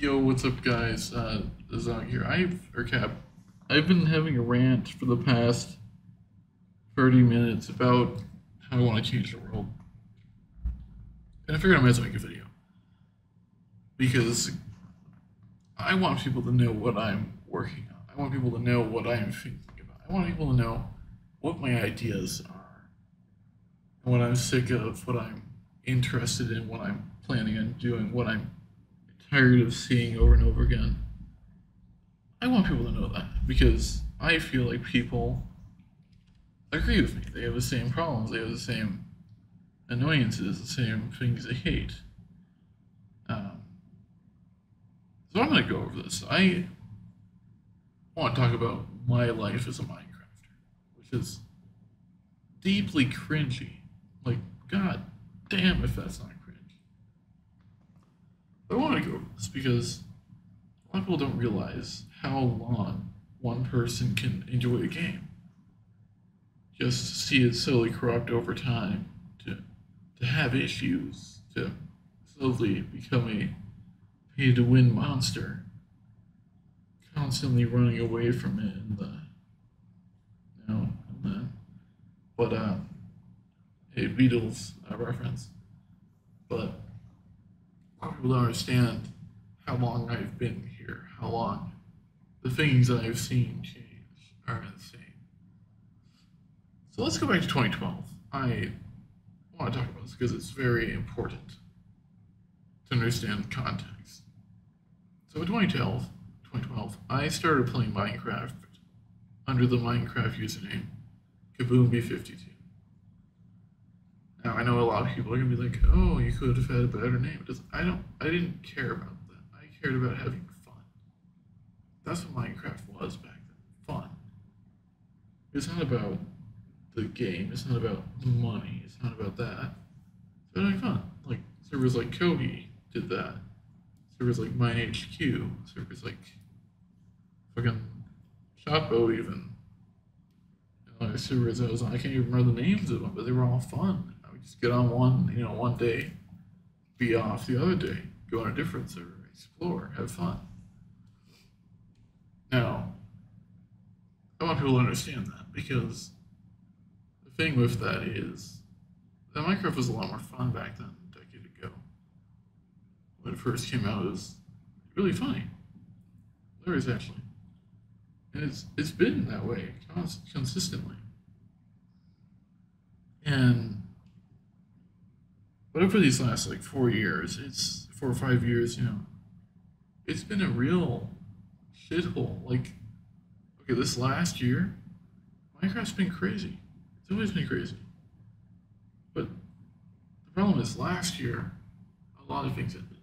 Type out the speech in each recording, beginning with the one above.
Yo, what's up, guys? Uh, Zog here. I've or Cap. I've been having a rant for the past thirty minutes about how I want to change the world, and I figured I might as well make a video because I want people to know what I'm working on. I want people to know what I am thinking about. I want people to know what my ideas are, what I'm sick of, what I'm interested in, what I'm planning on doing, what I'm tired of seeing over and over again. I want people to know that because I feel like people agree with me. They have the same problems, they have the same annoyances, the same things they hate. Um, so I'm going to go over this. I want to talk about my life as a Minecrafter, which is deeply cringy. Like, god damn if that's not I want to go over this because a lot of people don't realize how long one person can enjoy a game. Just to see it slowly corrupt over time, to to have issues, to slowly become a pay to win monster, constantly running away from it and the and then but uh a Beatles uh, reference. But people don't understand how long I've been here, how long the things that I've seen change are same. So let's go back to 2012. I want to talk about this because it's very important to understand the context. So in 2012, 2012, I started playing Minecraft under the Minecraft username KaboomB52. Now I know a lot of people are gonna be like, "Oh, you could have had a better name." I don't. I didn't care about that. I cared about having fun. That's what Minecraft was back then. Fun. It's not about the game. It's not about the money. It's not about that. It's about having fun. Like servers like Kohi did that. Servers like MineHQ. Servers like fucking Shotbow even. Know, servers I was on. I can't even remember the names of them, but they were all fun just get on one, you know, one day, be off the other day, go on a different server, explore, have fun. Now, I want people to understand that because the thing with that is that Minecraft was a lot more fun back then, a decade ago. When it first came out, it was really funny. There is actually. And it's, it's been that way consistently. And but over these last like four years, it's four or five years, you know, it's been a real shithole. Like, okay, this last year, Minecraft's been crazy. It's always been crazy. But the problem is, last year, a lot of things ended.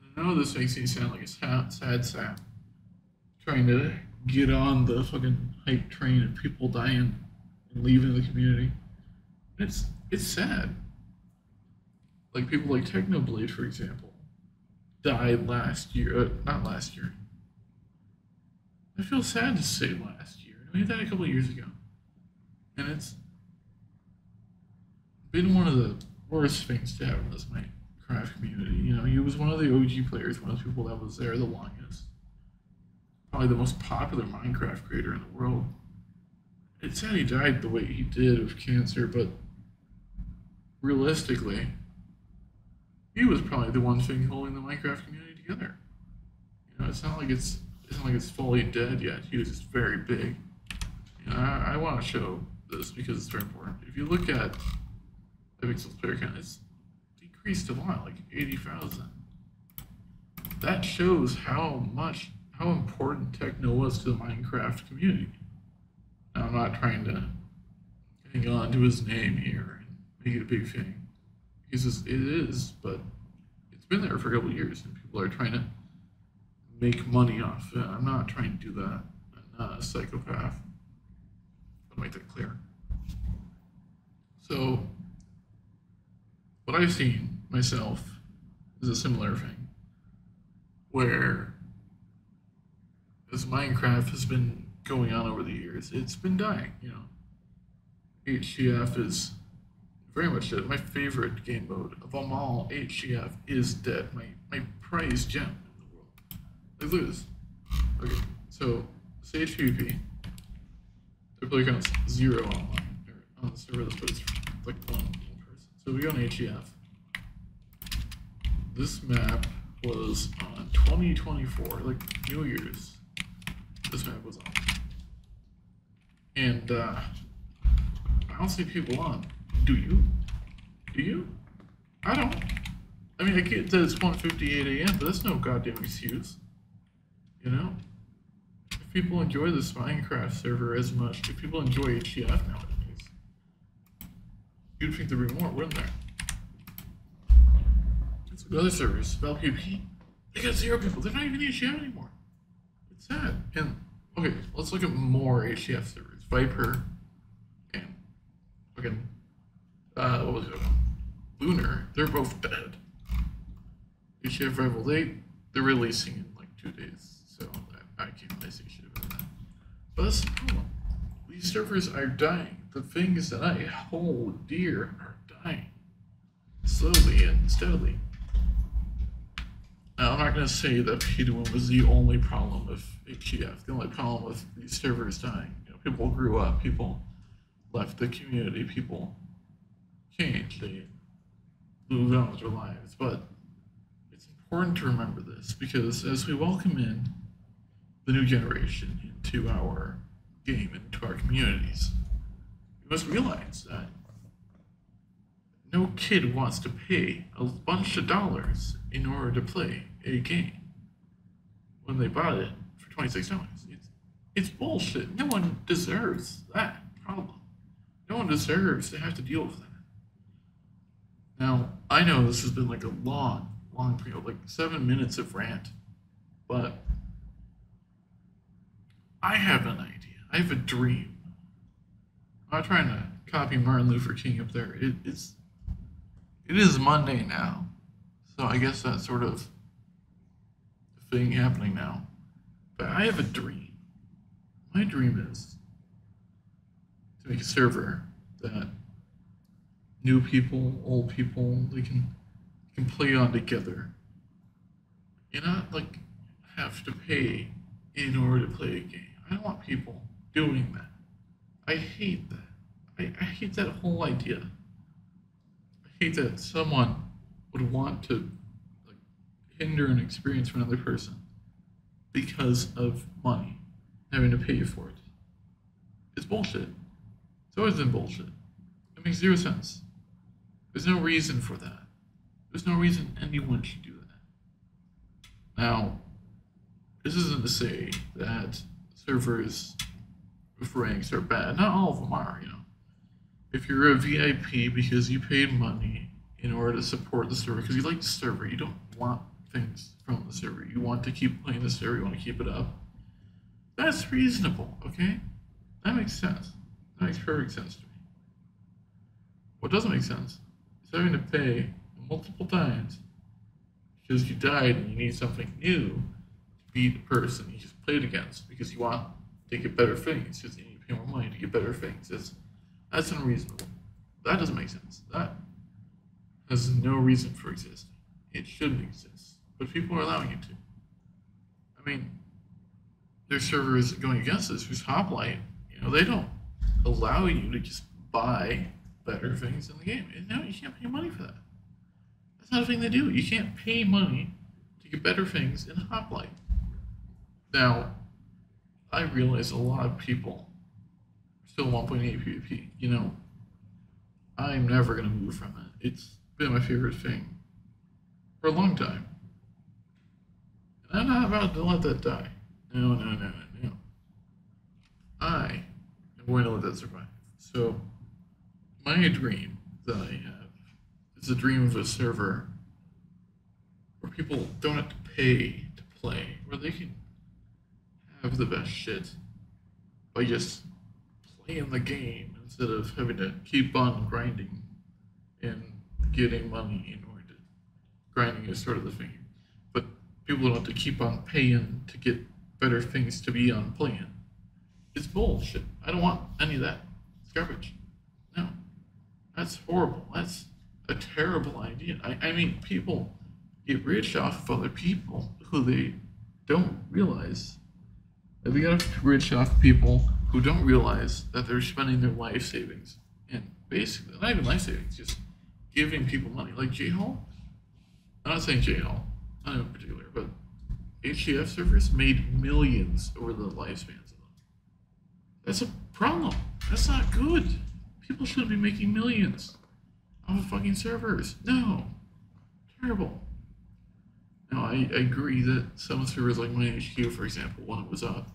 And I know this makes me sound like a sad, sad sap, trying to get on the fucking hype train of people dying and leaving the community. It's it's sad like people like Technoblade, for example, died last year. Uh, not last year. I feel sad to say last year. He died a couple years ago, and it's been one of the worst things to happen to this Minecraft community. You know, he was one of the OG players, one of the people that was there the longest. Probably the most popular Minecraft creator in the world. It's sad he died the way he did of cancer, but realistically, he was probably the one thing holding the Minecraft community together. You know, it's not like it's it's not like it's fully dead yet. He was just very big. You know, I, I want to show this because it's very important. If you look at Hypixel's player count, it's decreased a lot, like 80,000. That shows how much, how important Techno was to the Minecraft community. Now, I'm not trying to hang on to his name here and make it a big thing. He says it is, but it's been there for a couple years, and people are trying to make money off it. I'm not trying to do that. I'm not a psychopath. I'll make that clear. So, what I've seen myself is a similar thing, where as Minecraft has been going on over the years, it's been dying. You know, HCF is very much dead. My favorite game mode of them all, HCF, is dead. My my prized gem in the world. they lose. Okay, so say PvP. Their player count's zero online or on the server. Let's put it's like one person. So we go on HCF. This map was on 2024, like New Year's. This map was on. And uh, I don't see people on. Do you? Do you? I don't. I mean, I get that it's 1.58 a.m., but that's no goddamn excuse. You know? If people enjoy this Minecraft server as much, if people enjoy HCF nowadays, you'd think there'd be more, wouldn't there? It's like other servers, Spell they got zero people. They're not even HCF anymore. It's sad. And, okay, let's look at more HCF servers. Viper and fucking, uh, what was it? Lunar, they're both dead. HCF Rival 8, they're releasing in like two days, so I, I can't really say shit about that. But that's the problem. These servers are dying. The things that I hold dear are dying. Slowly and steadily. Now, I'm not going to say that P2 was the only problem with HCF. The only problem with these servers dying. You know, people grew up, people left the community, people changed, they moved on with their lives. But it's important to remember this because as we welcome in the new generation into our game, into our communities, we must realize that no kid wants to pay a bunch of dollars in order to play a game when they bought it for $26. It's, it's bullshit. No one deserves that problem. No one deserves to have to deal with that. Now, I know this has been like a long, long period, like seven minutes of rant, but I have an idea. I have a dream. I'm not trying to copy Martin Luther King up there. It, it's it is Monday now, so I guess that's sort of thing happening now. But I have a dream. My dream is to make a server that new people, old people, they can can play on together. You not like have to pay in order to play a game. I don't want people doing that. I hate that. I, I hate that whole idea. I hate that someone would want to like hinder an experience for another person because of money, having to pay you for it. It's bullshit. It's always been bullshit. It makes zero sense. There's no reason for that. There's no reason anyone should do that. Now, this isn't to say that servers with ranks are bad. Not all of them are, you know. If you're a VIP because you paid money in order to support the server, because you like the server, you don't want things from the server. You want to keep playing the server, you want to keep it up. That's reasonable, okay? That makes sense. That makes perfect sense to me. What doesn't make sense is having to pay multiple times because you died and you need something new to beat the person you just played against because you want to get better things because you need to pay more money to get better things. It's, that's unreasonable. That doesn't make sense. That has no reason for existing. It shouldn't exist. But people are allowing it to. I mean, there's servers going against this who's Hoplite, you know, they don't allow you to just buy better things in the game. And no, you can't pay money for that. That's not a thing they do. You can't pay money to get better things in Hoplite. Now, I realize a lot of people still 1.8 PvP. You know, I'm never going to move from it. It's been my favorite thing for a long time. And I'm not about to let that die. No, no, no, no, no. I am going to let that survive. So, my dream that I have is a dream of a server where people don't have to pay to play, where they can have the best shit by just playing the game instead of having to keep on grinding and getting money in order to grinding is sort of the thing. But people don't have to keep on paying to get better things to be on playing. It's bullshit. I don't want any of that. It's garbage. That's horrible. That's a terrible idea. I, I mean, people get rich off of other people who they don't realize they got rich off people who don't realize that they're spending their life savings and basically not even life savings, just giving people money. Like J Hall. I'm not saying J Hall, not in particular, but HCF servers made millions over the lifespans of them. That's a problem. That's not good. People shouldn't be making millions off of fucking servers. No. Terrible. Now, I, I agree that some of servers like MineHQ, for example, when it was up,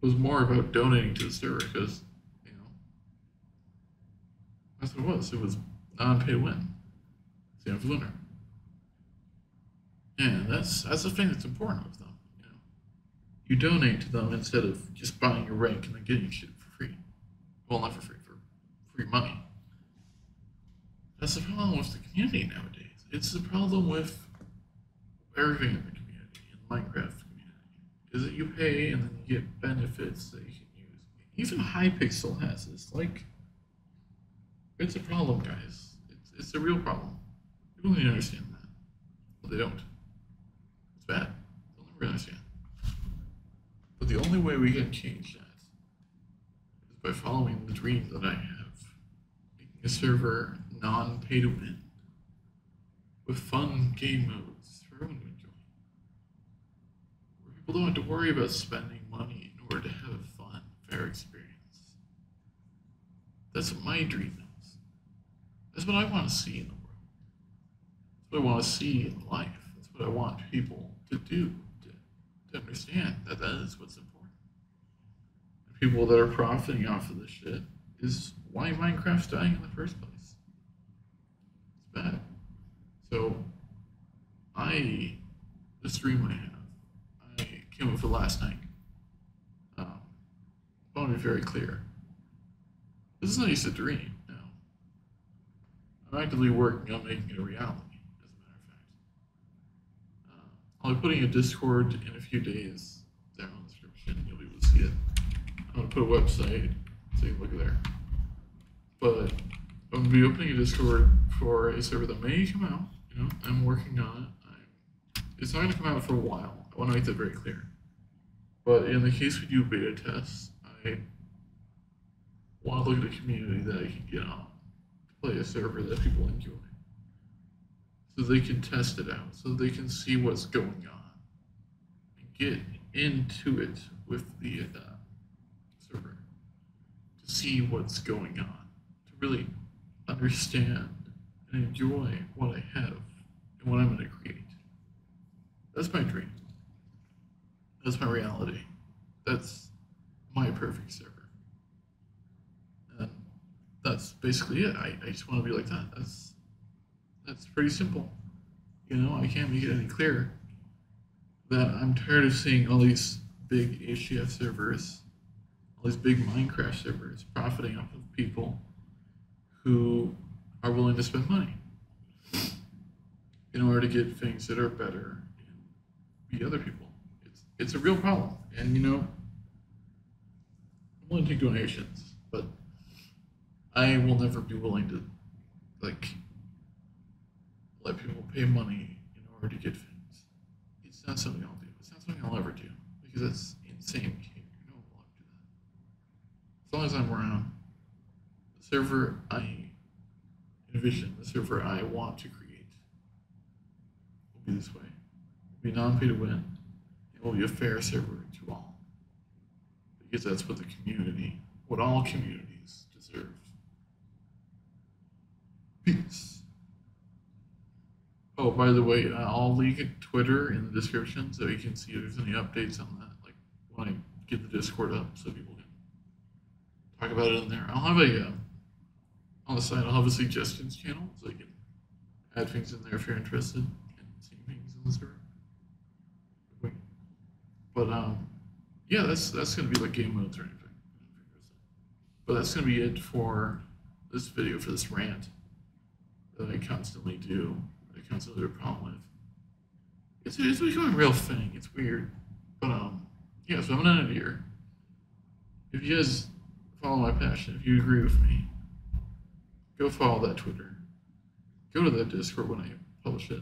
was more about donating to the server because, you know, that's what it was. It was non-pay win. Same with Lunar. Yeah, that's that's the thing that's important with them. You know, you donate to them instead of just buying your rank and then getting shit. Well, not for free, for free money. That's the problem with the community nowadays. It's the problem with everything in the community, in the Minecraft community, is that you pay and then you get benefits that you can use. Even Hypixel has this. Like, it's a problem, guys. It's, it's a real problem. People need to understand that. But they don't. It's bad. They'll never understand. But the only way we can change that by following the dream that I have. Making a server non-pay to win. With fun game modes for everyone to enjoy. Where people don't have to worry about spending money in order to have a fun, fair experience. That's what my dream is. That's what I want to see in the world. That's what I want to see in life. That's what I want people to do, to, to understand that that is what's important. People that are profiting off of this shit is why Minecraft's dying in the first place. It's bad. So, I, this dream I have, I came up with last night. Um, I want to be very clear. This is not just a dream, no. I'm actively working on making it a reality, as a matter of fact. Uh, I'll be putting a Discord in a few days down in the description. You'll be able to see it. I'm to put a website so you can look there. But I'm to be opening a Discord for a server that may come out. You know, I'm working on it. I'm, it's not to come out for a while. I want to make that very clear. But in the case we do beta tests, I want to look at a community that I can get on to play a server that people enjoy. So they can test it out, so they can see what's going on and get into it with the uh, see what's going on, to really understand and enjoy what I have and what I'm going to create. That's my dream. That's my reality. That's my perfect server. And that's basically it. I, I just want to be like that. That's that's pretty simple. You know, I can't make it any clearer that I'm tired of seeing all these big HCF servers, these big Minecraft servers profiting off of people who are willing to spend money in order to get things that are better and be other people. It's it's a real problem. And you know, I'm willing to take donations, but I will never be willing to like let people pay money in order to get things. It's not something I'll do. It's not something I'll ever do because that's insane behavior. No one will ever do that. As long as I'm around, the server I envision, the server I want to create, will be this way. It will be non-pay to win. It will be a fair server to all. Because that's what the community, what all communities deserve. Peace. Oh, by the way, uh, I'll link Twitter in the description so you can see if there's any updates on that. Like when I get the Discord up, so people can talk about it in there. I'll have a uh, on the side. I'll have a suggestions channel so you can add things in there if you're interested in seeing things in server. But um, yeah, that's that's gonna be like game modes or anything. But that's gonna be it for this video for this rant that I constantly do. I constantly have a problem with. It's it's becoming a real thing. It's weird, but um, yeah. So I'm gonna end it here. If you guys follow my passion, if you agree with me, go follow that Twitter. Go to that Discord when I publish it,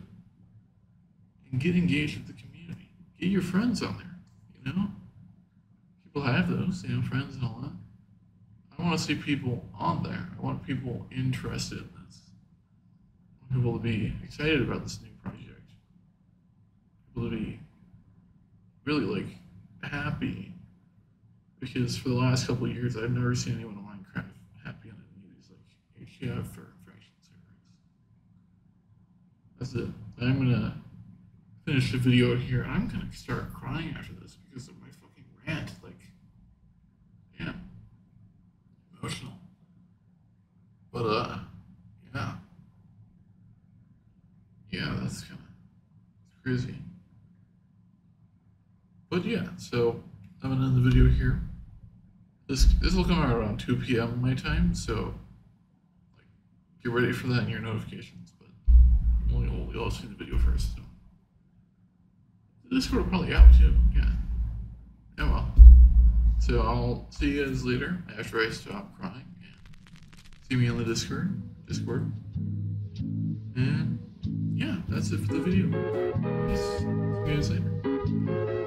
and get engaged with the community. get your friends on there. You know, people have those, you know, friends and all that. I want to see people on there. I want people interested in this. I want people to be excited about this new project. People to be really like happy because for the last couple of years I've never seen anyone on Minecraft happy on of these like HCF or faction servers. That's it. I'm gonna finish the video here. I'm gonna start crying after this because of my fucking rant. Like, yeah, emotional. But uh, yeah, yeah, that's kind of crazy. But yeah, so I'm gonna end the video here. This this will come out around 2 p.m. my time, so like get ready for that in your notifications. But you'll, you'll, see the video first. So Discord will probably out too. Yeah. Yeah. Well. So I'll see you guys later after I stop crying. See me on the Discord. Discord. And yeah, that's it for the video. Peace. See you guys later.